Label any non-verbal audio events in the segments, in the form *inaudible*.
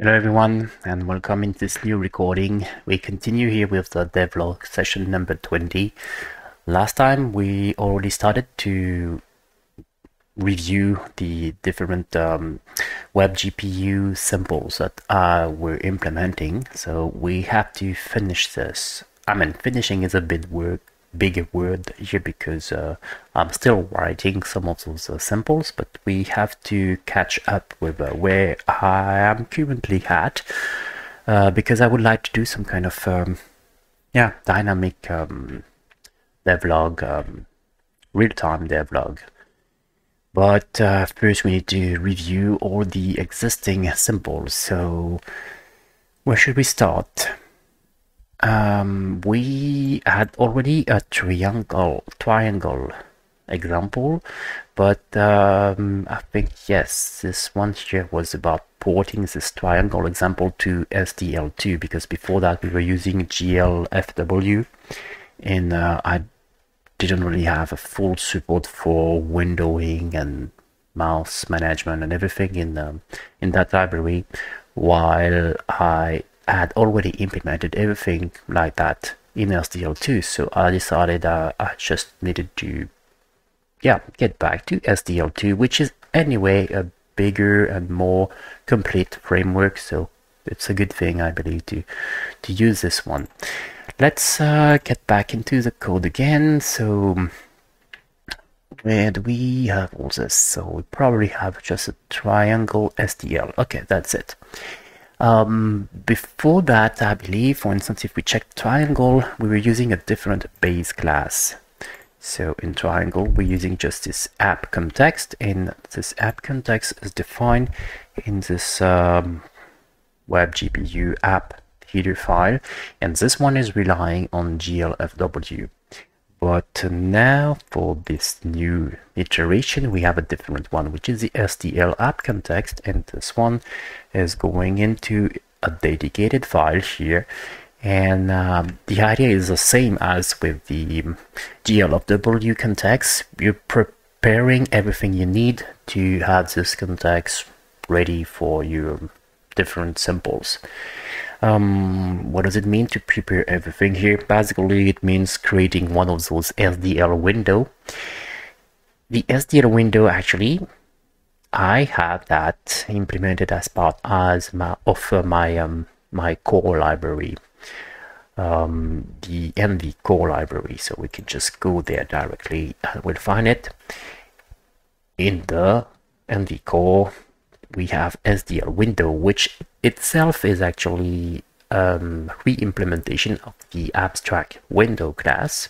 Hello everyone and welcome in this new recording. We continue here with the devlog session number 20. Last time we already started to review the different um, WebGPU symbols that uh, we're implementing. So we have to finish this. I mean finishing is a bit work bigger word here because uh, I'm still writing some of those uh, samples, but we have to catch up with uh, where I am currently at uh, because I would like to do some kind of um, yeah dynamic um, devlog, um, real-time devlog. But uh, first we need to review all the existing symbols. So where should we start? Um, we had already a triangle triangle example, but um, I think yes, this one here was about porting this triangle example to SDL2 because before that we were using GLFW and uh, I didn't really have a full support for windowing and mouse management and everything in um, in that library while I had already implemented everything like that in SDL2 so I decided uh, I just needed to yeah get back to SDL2 which is anyway a bigger and more complete framework so it's a good thing I believe to to use this one. Let's uh, get back into the code again. So where do we have all this? So we probably have just a triangle SDL okay that's it um, before that, I believe, for instance, if we check triangle, we were using a different base class. So in triangle, we're using just this app context, and this app context is defined in this um, WebGPU app header file, and this one is relying on GLFW. But now for this new iteration, we have a different one, which is the SDL app context. And this one is going into a dedicated file here. And um, the idea is the same as with the GLFW context. You're preparing everything you need to have this context ready for your different symbols. Um, what does it mean to prepare everything here? Basically, it means creating one of those SDL window. The SDL window actually, I have that implemented as part as my of uh, my um, my core library, um, the NV core library. So we can just go there directly and we'll find it in the NV core we have SDL window, which itself is actually um, re-implementation of the abstract window class.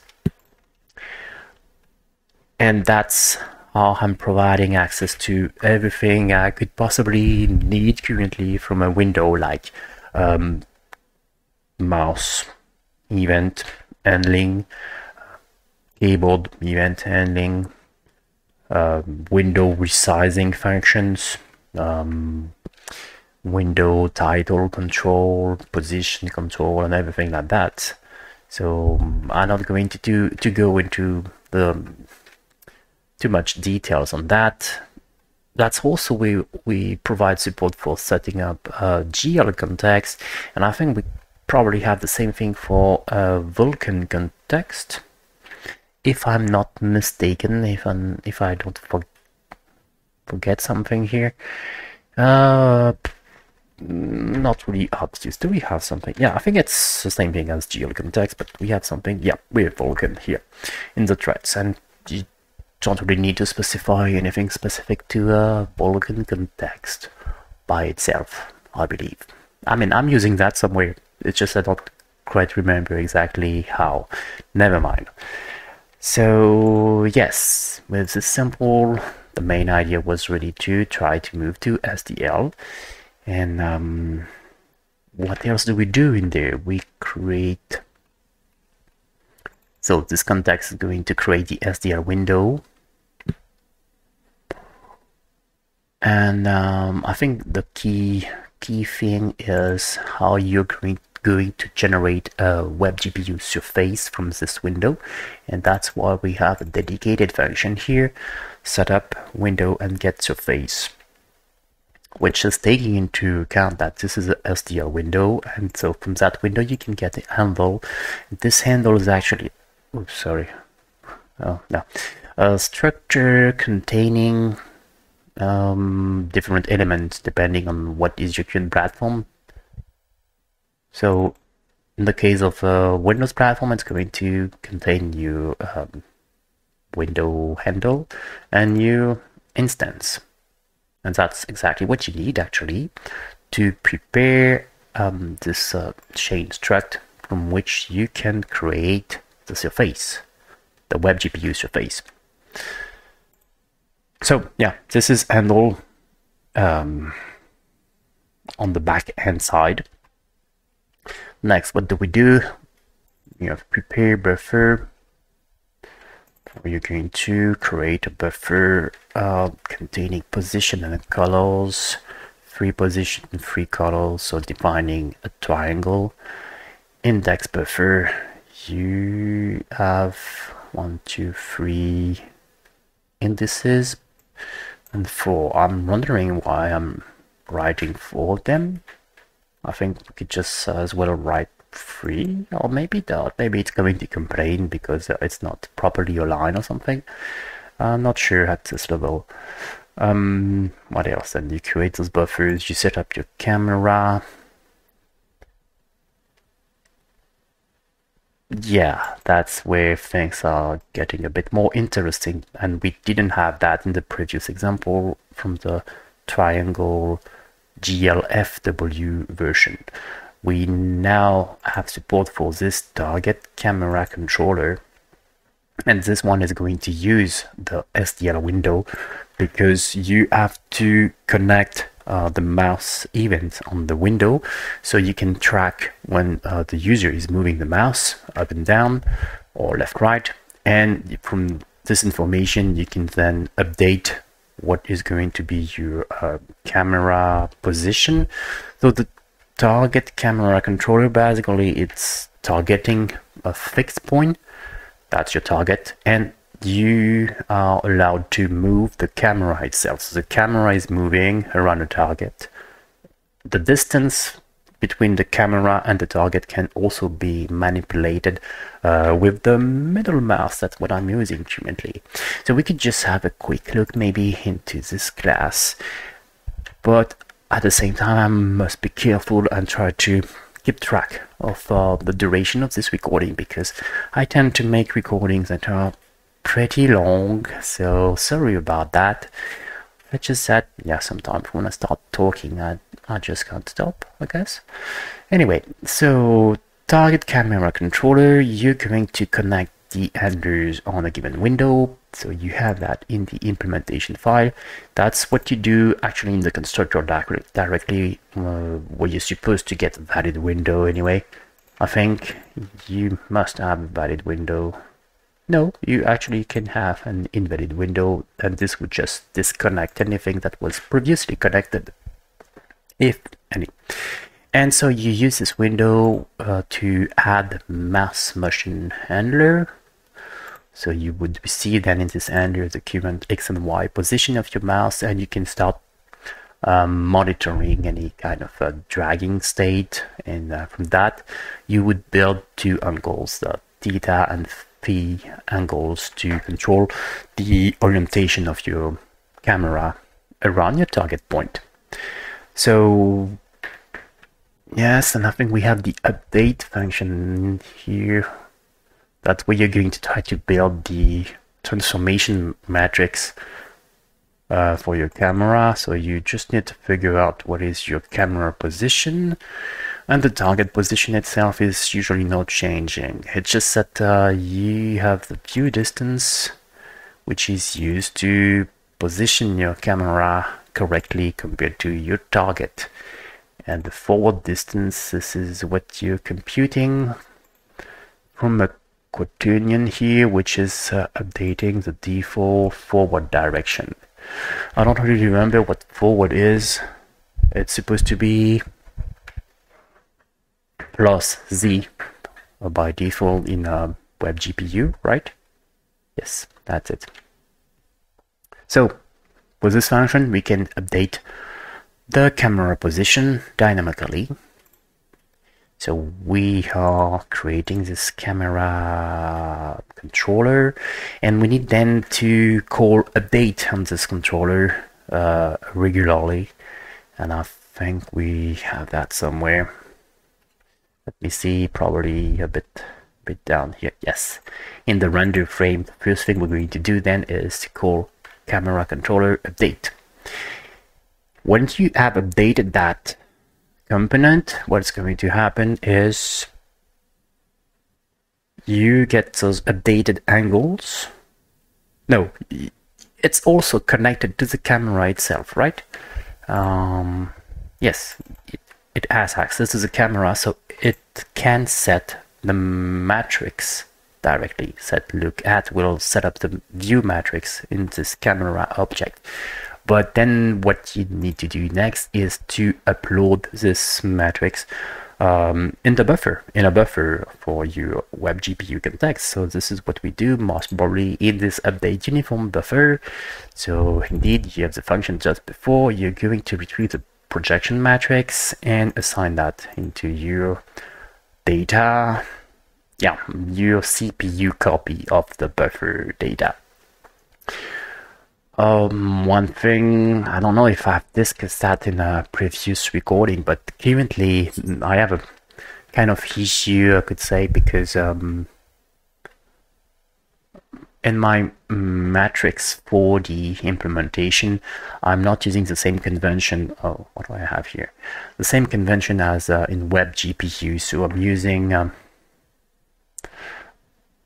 And that's how I'm providing access to everything I could possibly need currently from a window like um, mouse event handling, keyboard event handling, uh, window resizing functions, um, window title control, position control, and everything like that. So I'm not going to do to go into the too much details on that. That's also we we provide support for setting up a GL context, and I think we probably have the same thing for a Vulkan context. If I'm not mistaken, if I'm if I don't forget forget something here. Uh, not really obvious. Do we have something? Yeah, I think it's the same thing as GL context, but we have something. Yeah, we have Vulkan here in the threads, and you don't really need to specify anything specific to a Vulkan context by itself, I believe. I mean, I'm using that somewhere. It's just I don't quite remember exactly how. Never mind. So yes, with this simple the main idea was really to try to move to SDL. And um, what else do we do in there? We create. So this context is going to create the SDL window. And um, I think the key key thing is how you're going going to generate a WebGPU surface from this window and that's why we have a dedicated function here setup window and get surface which is taking into account that this is a SDL window. And so from that window you can get a handle. This handle is actually oops sorry. Oh no. A structure containing um, different elements depending on what is your current platform. So in the case of a Windows platform it's going to contain your um, window handle and new instance and that's exactly what you need actually to prepare um, this uh, chain struct from which you can create the surface, the WebGPU surface. So yeah, this is handle um, on the back end side. Next, what do we do? You have prepare buffer you're going to create a buffer uh, containing position and colors? Free position free colors so defining a triangle. Index buffer. You have one two three indices and four. I'm wondering why I'm writing four of them. I think we could just uh, as well write free or maybe not. Maybe it's going to complain because it's not properly aligned or something. I'm not sure at this level. Um, what else? Then you create those buffers you set up your camera. Yeah that's where things are getting a bit more interesting. And we didn't have that in the previous example from the triangle GLFW version we now have support for this target camera controller. And this one is going to use the SDL window because you have to connect uh, the mouse event on the window. So you can track when uh, the user is moving the mouse up and down or left right. And from this information you can then update what is going to be your uh, camera position. So the target camera controller basically it's targeting a fixed point. That's your target. And you are allowed to move the camera itself. So the camera is moving around a target. The distance between the camera and the target can also be manipulated uh, with the middle mouse. That's what I'm using currently. So we could just have a quick look maybe into this class but at the same time, I must be careful and try to keep track of uh, the duration of this recording because I tend to make recordings that are pretty long, so sorry about that. It's just that, yeah, sometimes when I start talking, I, I just can't stop, I guess. Anyway, so target camera controller, you're going to connect the handlers on a given window. So you have that in the implementation file. That's what you do actually in the constructor directly uh, where you're supposed to get a valid window anyway. I think you must have a valid window. No, you actually can have an invalid window and this would just disconnect anything that was previously connected, if any. And so you use this window uh, to add mouse motion handler so you would see then in this handler the current X and Y position of your mouse and you can start um, monitoring any kind of uh, dragging state and uh, from that you would build two angles, the theta and phi angles to control the orientation of your camera around your target point. So yes, and I think we have the update function here that's where you're going to try to build the transformation matrix uh, for your camera. So you just need to figure out what is your camera position and the target position itself is usually not changing. It's just that uh, you have the view distance which is used to position your camera correctly compared to your target. And the forward distance, this is what you're computing from a quaternion here, which is uh, updating the default forward direction. I don't really remember what forward is. It's supposed to be plus Z by default in a WebGPU, right? Yes, that's it. So with this function, we can update the camera position dynamically. So we are creating this camera controller and we need then to call update on this controller uh, regularly and I think we have that somewhere. Let me see, probably a bit bit down here. Yes, in the render frame, the first thing we're going to do then is to call camera controller update. Once you have updated that component, what's going to happen is you get those updated angles. No, it's also connected to the camera itself, right? Um, yes, it, it has access to the camera, so it can set the matrix directly. Set look at will set up the view matrix in this camera object. But then what you need to do next is to upload this matrix um, in the buffer, in a buffer for your WebGPU context. So this is what we do most probably in this update uniform buffer. So indeed, you have the function just before, you're going to retrieve the projection matrix and assign that into your data, yeah, your CPU copy of the buffer data. Um, one thing, I don't know if I've discussed that in a previous recording, but currently I have a kind of issue, I could say, because um, in my matrix 4D implementation, I'm not using the same convention. Oh, what do I have here? The same convention as uh, in WebGPU. So I'm using. Um,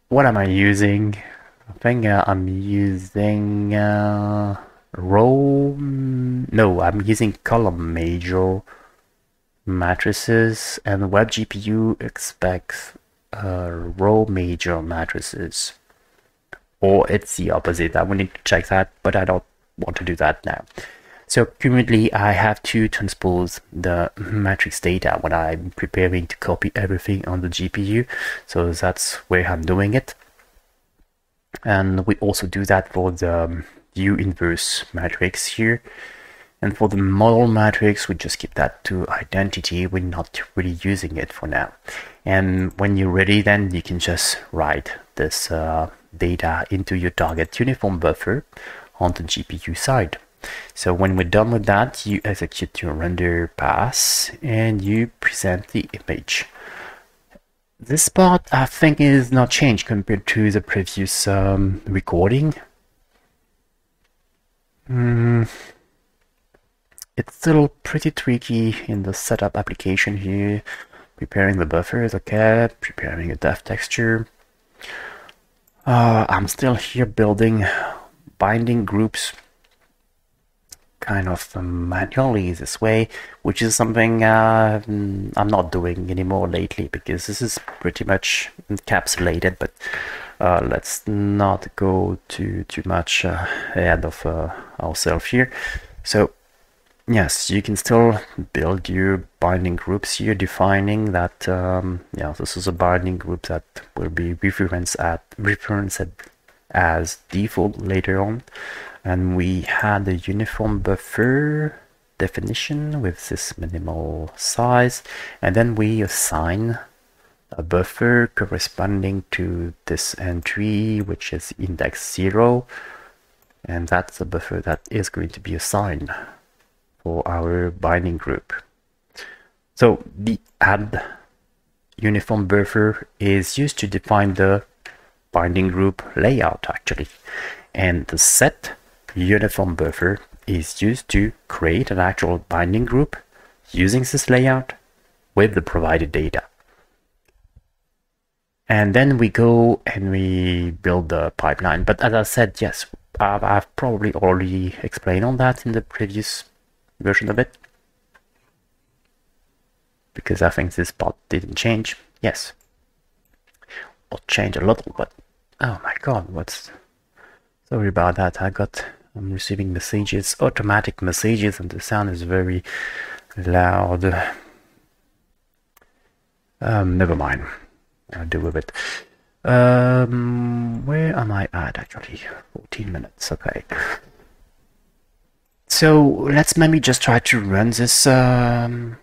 what am I using? I think uh, I'm using uh, row. No, I'm using column major matrices, and WebGPU expects uh, row major matrices or it's the opposite. I will need to check that, but I don't want to do that now. So currently I have to transpose the matrix data when I'm preparing to copy everything on the GPU. So that's where I'm doing it. And we also do that for the view inverse matrix here. And for the model matrix, we just keep that to identity. We're not really using it for now. And when you're ready, then you can just write this uh, data into your target uniform buffer on the GPU side. So when we're done with that, you execute your render pass and you present the image. This part I think is not changed compared to the previous um, recording. Mm, it's still pretty tricky in the setup application here. Preparing the buffer, buffers, okay, preparing a depth texture, uh, I'm still here building binding groups kind of manually this way, which is something uh, I'm not doing anymore lately because this is pretty much encapsulated, but uh, let's not go too too much uh, ahead of uh, ourselves here. So yes, you can still build your binding groups here, defining that um, yeah, this is a binding group that will be referenced at referenced as default later on. And we had a uniform buffer definition with this minimal size, and then we assign a buffer corresponding to this entry, which is index zero, and that's the buffer that is going to be assigned for our binding group. So the add uniform buffer is used to define the binding group layout actually. And the set uniform buffer is used to create an actual binding group using this layout with the provided data. And then we go and we build the pipeline. But as I said, yes, I've probably already explained on that in the previous version of it because I think this part didn't change. Yes, or change a little, but oh my god, what's sorry about that. I got I'm receiving messages, automatic messages, and the sound is very loud. Um, never mind. I'll deal with it. Um, where am I at actually? 14 minutes. Okay. So let's maybe just try to run this um,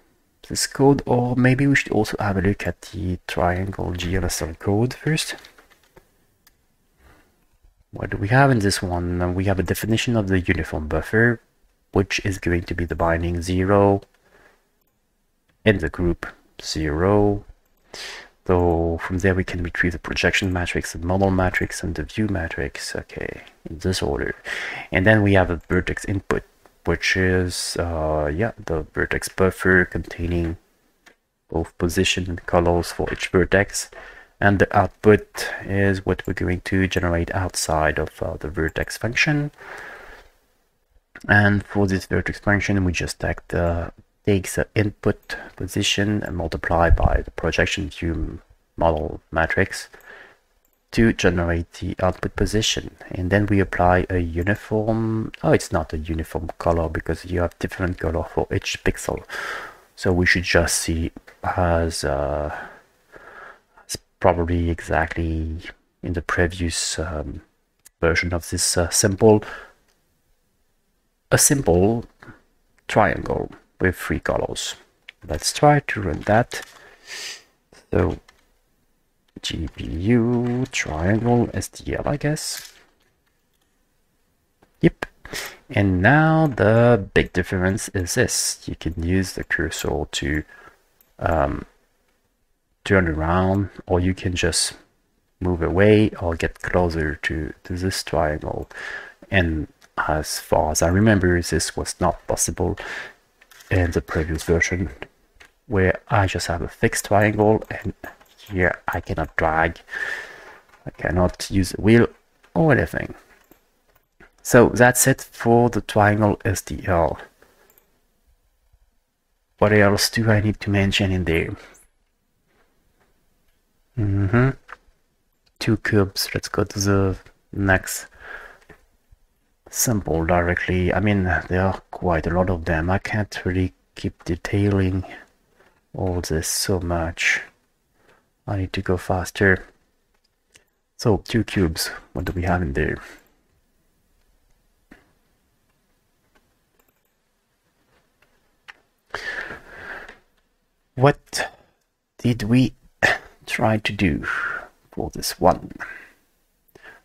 this code, or maybe we should also have a look at the triangle GLSL code first. What do we have in this one? We have a definition of the uniform buffer, which is going to be the binding 0 in the group 0. So from there we can retrieve the projection matrix, the model matrix, and the view matrix, okay, in this order. And then we have a vertex input, which is, uh, yeah, the vertex buffer containing both position and colors for each vertex and the output is what we're going to generate outside of uh, the vertex function. And for this vertex function we just take the takes the input position and multiply by the projection view model matrix to generate the output position. And then we apply a uniform oh it's not a uniform color because you have different color for each pixel. So we should just see as uh, probably exactly in the previous um, version of this uh, simple a simple triangle with three colors. Let's try to run that. So GPU triangle SDL I guess. Yep. And now the big difference is this. You can use the cursor to um, turn around or you can just move away or get closer to, to this triangle and as far as I remember this was not possible in the previous version where I just have a fixed triangle and here I cannot drag I cannot use a wheel or anything. So that's it for the triangle SDL what else do I need to mention in there Mm-hmm. Two cubes. Let's go to the next sample directly. I mean, there are quite a lot of them. I can't really keep detailing all this so much. I need to go faster. So, two cubes. What do we have in there? What did we try to do for this one.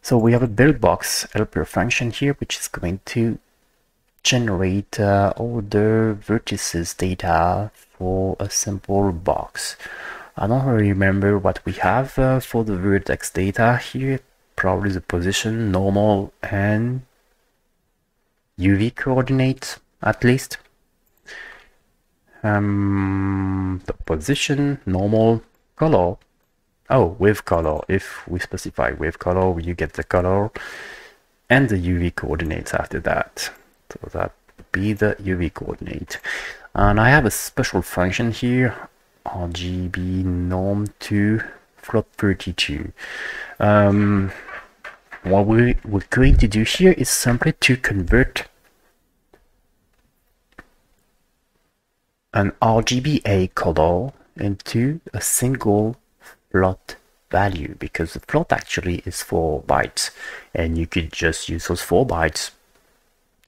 So we have a build box helper function here, which is going to generate uh, all the vertices data for a simple box. I don't remember what we have uh, for the vertex data here. Probably the position, normal, and UV coordinates at least. Um, the position, normal, color, Oh, with color. If we specify with color, you get the color and the UV coordinates after that. So that would be the UV coordinate. And I have a special function here, RGB norm to float 32. Um, what we, we're going to do here is simply to convert an RGBA color into a single float value because the float actually is 4 bytes and you could just use those 4 bytes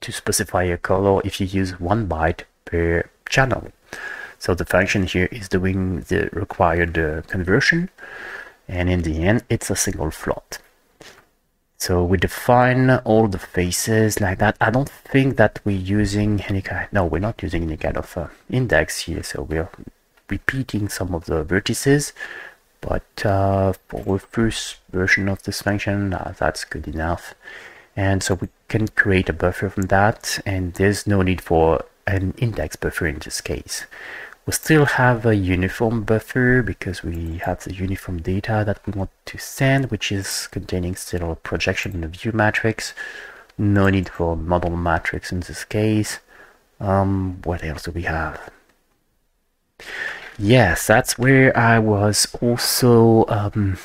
to specify a color if you use 1 byte per channel. So the function here is doing the required uh, conversion and in the end it's a single float. So we define all the faces like that. I don't think that we're using any kind, no, we're not using any kind of uh, index here. So we're repeating some of the vertices but uh, for the first version of this function uh, that's good enough. And so we can create a buffer from that and there's no need for an index buffer in this case. We still have a uniform buffer because we have the uniform data that we want to send which is containing still a projection and a view matrix. No need for model matrix in this case. Um, what else do we have Yes, that's where I was also um,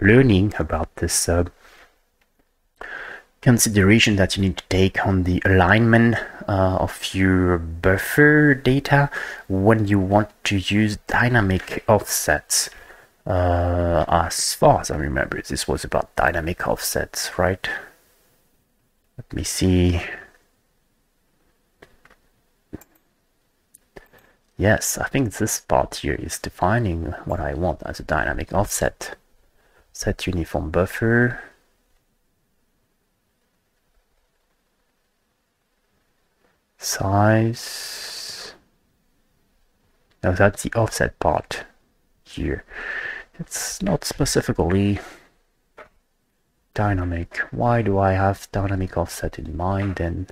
learning about this uh, consideration that you need to take on the alignment uh, of your buffer data when you want to use dynamic offsets. Uh, as far as I remember, this was about dynamic offsets, right? Let me see. Yes, I think this part here is defining what I want as a dynamic offset. Set uniform buffer. Size. Now that's the offset part here. It's not specifically dynamic. Why do I have dynamic offset in mind then?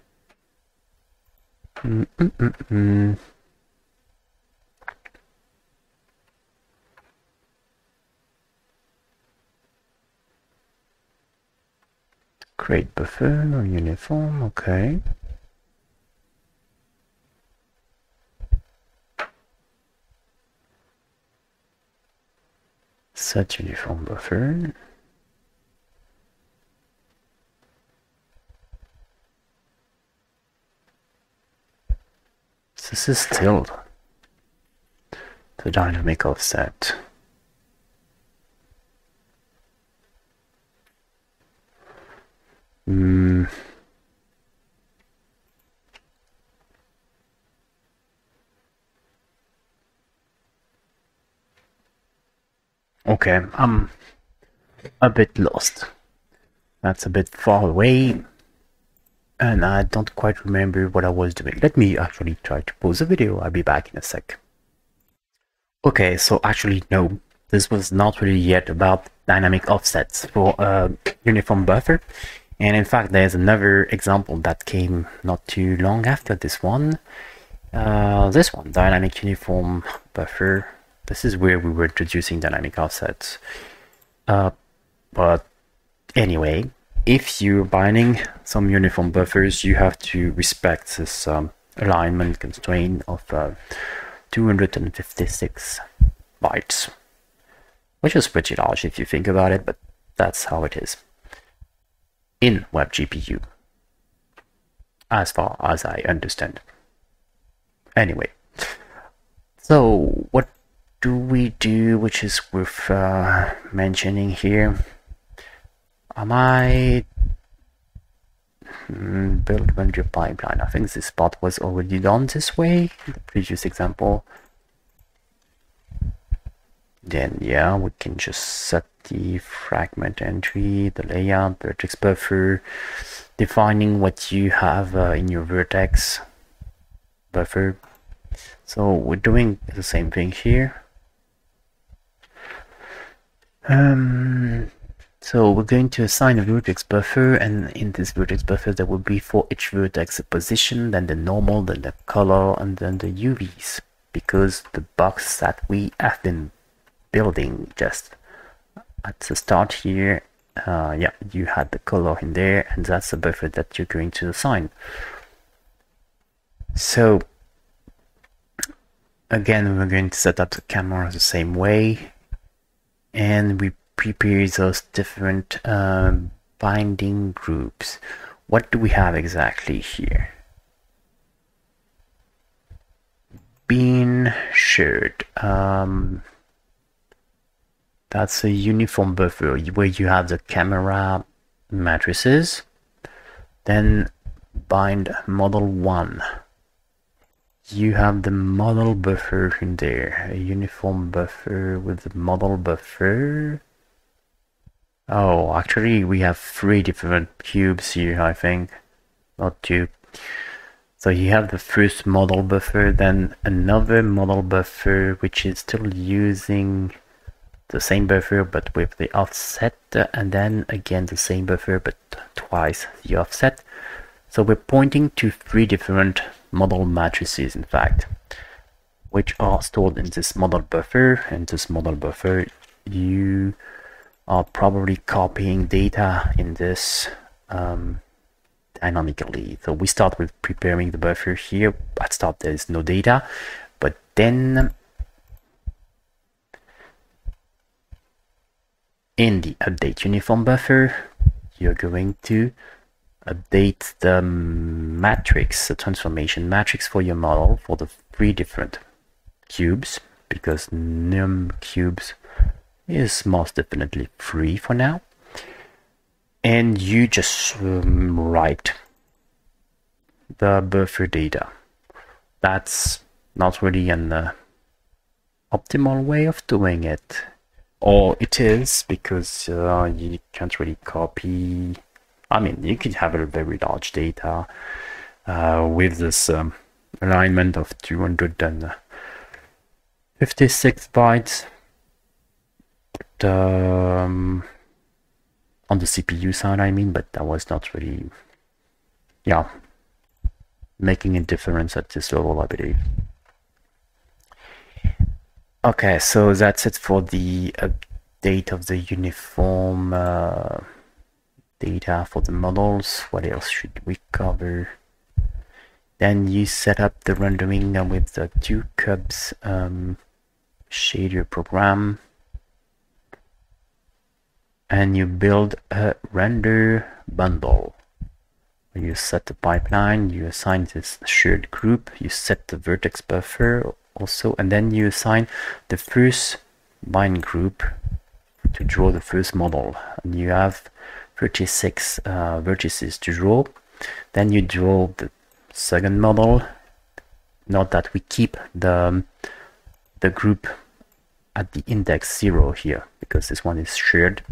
Mm -mm -mm Create buffer or uniform, okay. Set uniform buffer. This is still the dynamic offset. Mm. Okay, I'm a bit lost. That's a bit far away and I don't quite remember what I was doing. Let me actually try to pause the video. I'll be back in a sec. Okay, so actually no, this was not really yet about dynamic offsets for a uniform buffer. And in fact, there's another example that came not too long after this one. Uh, this one, dynamic uniform buffer. This is where we were introducing dynamic offsets. Uh, but anyway, if you're binding some uniform buffers, you have to respect this um, alignment constraint of uh, 256 bytes, which is pretty large if you think about it, but that's how it is in WebGPU, as far as I understand. Anyway, so what do we do, which is worth uh, mentioning here? Am I might mm, build render pipeline. I think this part was already done this way, in the previous example. Then yeah, we can just set the fragment entry, the layout, vertex buffer, defining what you have uh, in your vertex buffer. So we're doing the same thing here. Um, so we're going to assign a vertex buffer and in this vertex buffer there will be for each vertex a position, then the normal, then the color, and then the UVs because the box that we have been building just at the start here. Uh, yeah you had the color in there and that's the buffer that you're going to assign. So again we're going to set up the camera the same way and we prepare those different um, binding groups. What do we have exactly here? bind shared um, that's a uniform buffer where you have the camera matrices. Then bind model 1. You have the model buffer in there. A uniform buffer with the model buffer. Oh, actually we have three different cubes here, I think. Not two. So you have the first model buffer, then another model buffer which is still using the same buffer but with the offset and then again the same buffer but twice the offset. So we're pointing to three different model matrices in fact which are stored in this model buffer. And this model buffer you are probably copying data in this um, dynamically. So we start with preparing the buffer here at start there is no data. But then in the update uniform buffer, you're going to update the matrix, the transformation matrix for your model for the three different cubes, because num cubes is most definitely free for now. And you just um, write the buffer data. That's not really an uh, optimal way of doing it. Or it is because uh, you can't really copy. I mean, you could have a very large data uh, with this um, alignment of 256 bytes. But, um, on the CPU side, I mean, but that was not really, yeah, making a difference at this level, I believe. Okay, so that's it for the update of the uniform uh, data for the models. What else should we cover? Then you set up the rendering with the two cubes um, shader program and you build a render bundle you set the pipeline you assign this shared group you set the vertex buffer also and then you assign the first bind group to draw the first model. And you have 36 uh, vertices to draw. Then you draw the second model. Note that we keep the the group at the index 0 here because this one is shared.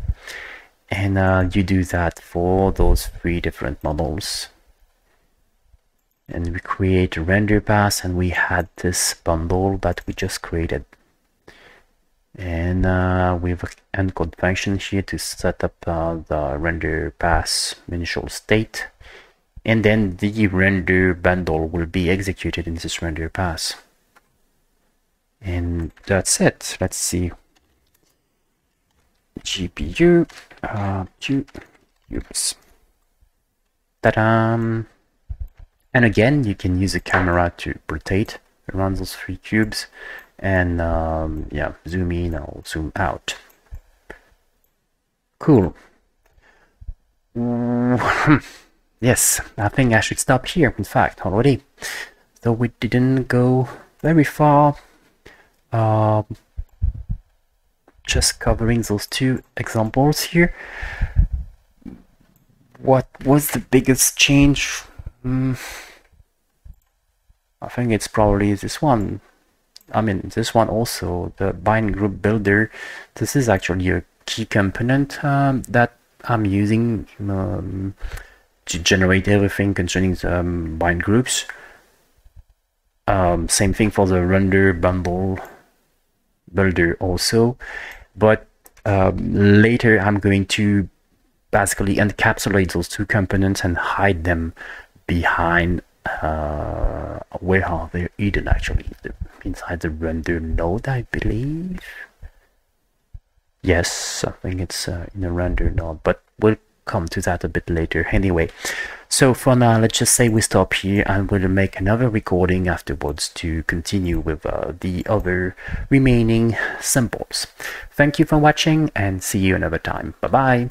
And uh, you do that for those three different models and we create a render pass and we had this bundle that we just created. And uh, we have an encode function here to set up uh, the render pass initial state. And then the render bundle will be executed in this render pass. And that's it. Let's see. GPU uh, cubes um and again you can use a camera to rotate around those three cubes and um, yeah zoom in or zoom out. Cool. *laughs* Yes I think I should stop here in fact already. Though we didn't go very far. Uh, just covering those two examples here. What was the biggest change mm, I think it's probably this one I mean this one also the bind group builder. This is actually a key component um, that I'm using um, to generate everything concerning the um, bind groups. Um, same thing for the render bundle builder also. But um, later I'm going to basically encapsulate those two components and hide them behind uh, where are they? Hidden actually. The, inside the render node I believe? Yes I think it's uh, in a render node but we'll come to that a bit later. Anyway so for now let's just say we stop here and we'll make another recording afterwards to continue with uh, the other remaining samples. Thank you for watching and see you another time. Bye bye